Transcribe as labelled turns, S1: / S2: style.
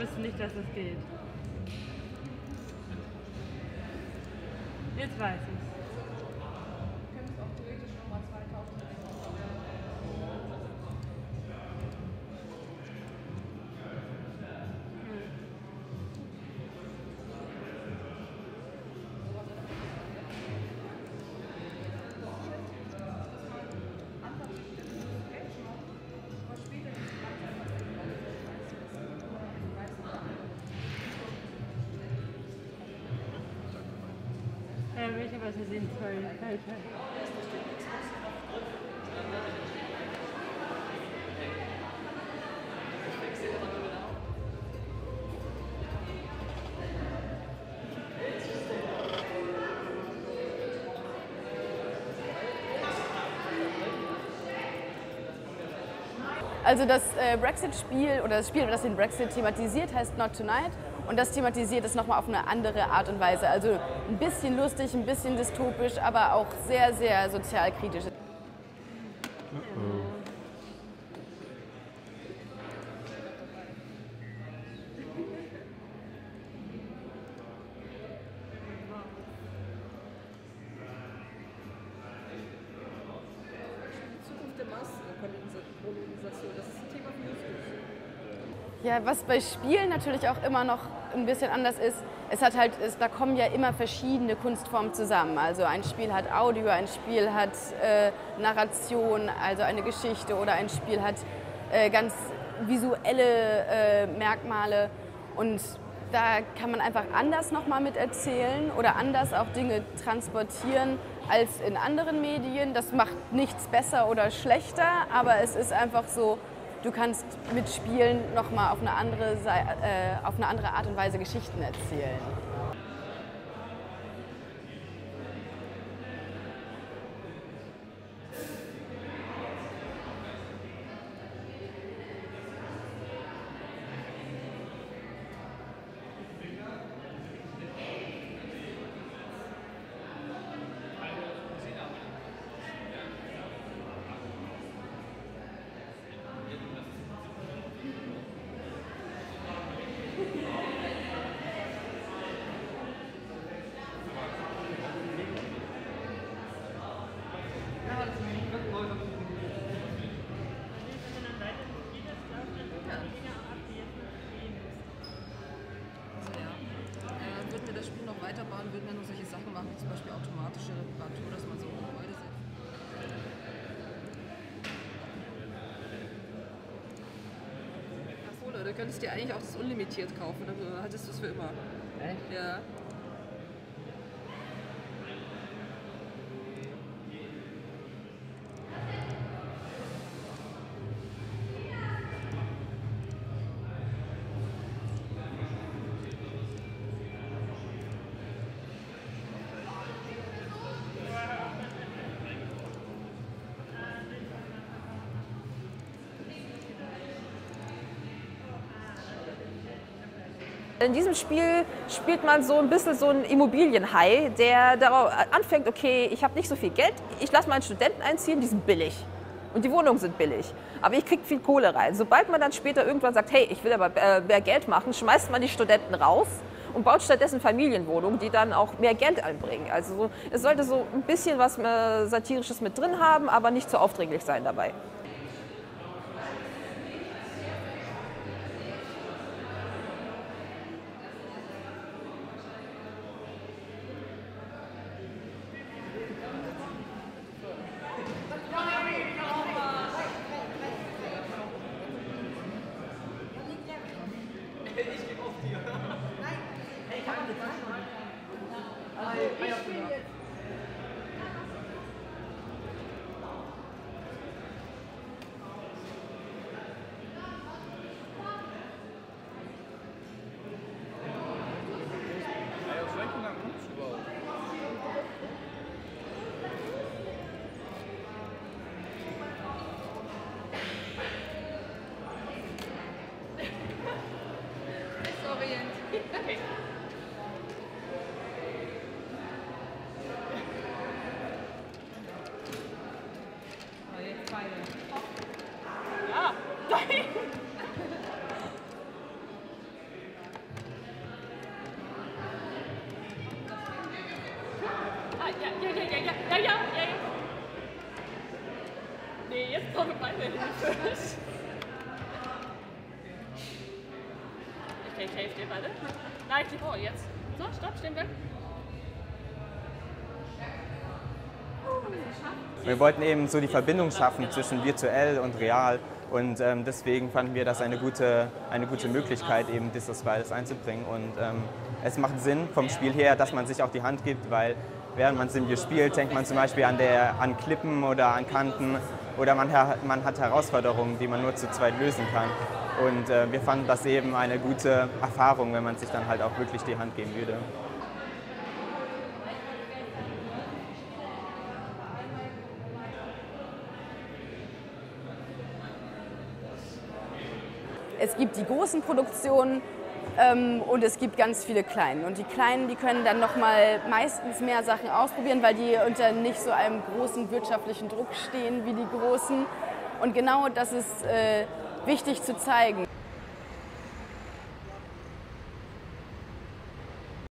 S1: wusste nicht, dass das geht. Jetzt weiß ich. Ja, möglicherweise sind falsche.
S2: Also das äh, Brexit-Spiel oder das Spiel, das den Brexit thematisiert, heißt Not Tonight. Und das thematisiert es nochmal auf eine andere Art und Weise. Also ein bisschen lustig, ein bisschen dystopisch, aber auch sehr, sehr sozialkritisch.
S3: Die Zukunft der Massenkolonisation, das ist ein Thema für Justus.
S2: Ja, was bei Spielen natürlich auch immer noch ein bisschen anders ist, es hat halt, es, da kommen ja immer verschiedene Kunstformen zusammen. Also ein Spiel hat Audio, ein Spiel hat äh, Narration, also eine Geschichte oder ein Spiel hat äh, ganz visuelle äh, Merkmale und da kann man einfach anders nochmal mit erzählen oder anders auch Dinge transportieren als in anderen Medien. Das macht nichts besser oder schlechter, aber es ist einfach so, du kannst mit Spielen nochmal auf, eine andere äh, auf eine andere Art und Weise Geschichten erzählen.
S3: Also ja, äh, würden wir das Spiel noch weiterbauen, würden wir nur solche Sachen machen, wie zum Beispiel automatische Reparatur, dass man so ein Gebäude setzt. Achso, Leute, du könntest dir eigentlich auch das unlimitiert kaufen, dann hattest du es für immer.
S1: Echt?
S3: Ja.
S4: In diesem Spiel spielt man so ein bisschen so einen Immobilienhai, der darauf anfängt, okay, ich habe nicht so viel Geld, ich lasse meinen Studenten einziehen, die sind billig. Und die Wohnungen sind billig. Aber ich kriege viel Kohle rein. Sobald man dann später irgendwann sagt, hey, ich will aber äh, mehr Geld machen, schmeißt man die Studenten raus und baut stattdessen Familienwohnungen, die dann auch mehr Geld einbringen. Also so, es sollte so ein bisschen was äh, Satirisches mit drin haben, aber nicht zu aufdringlich sein dabei.
S1: Ich bin jetzt ja, ja, ja, ja, ja, ja, ja, ja. Nee, jetzt brauche ich meine Hilfe. Okay, ich helfe dir beide. Nein, ich brauche jetzt. So, stopp, stehen wir.
S5: Wir wollten eben so die Verbindung schaffen zwischen virtuell und real und ähm, deswegen fanden wir das eine gute, eine gute Möglichkeit, eben Distos Wilds einzubringen und ähm, es macht Sinn vom Spiel her, dass man sich auch die Hand gibt, weil während man Simbier spielt, denkt man zum Beispiel an, der, an Klippen oder an Kanten oder man, man hat Herausforderungen, die man nur zu zweit lösen kann. Und äh, wir fanden das eben eine gute Erfahrung, wenn man sich dann halt auch wirklich die Hand geben würde.
S2: Es gibt die großen Produktionen und es gibt ganz viele kleine. Und die kleinen, die können dann noch mal meistens mehr Sachen ausprobieren, weil die unter nicht so einem großen wirtschaftlichen Druck stehen wie die großen. Und genau das ist äh, wichtig zu zeigen.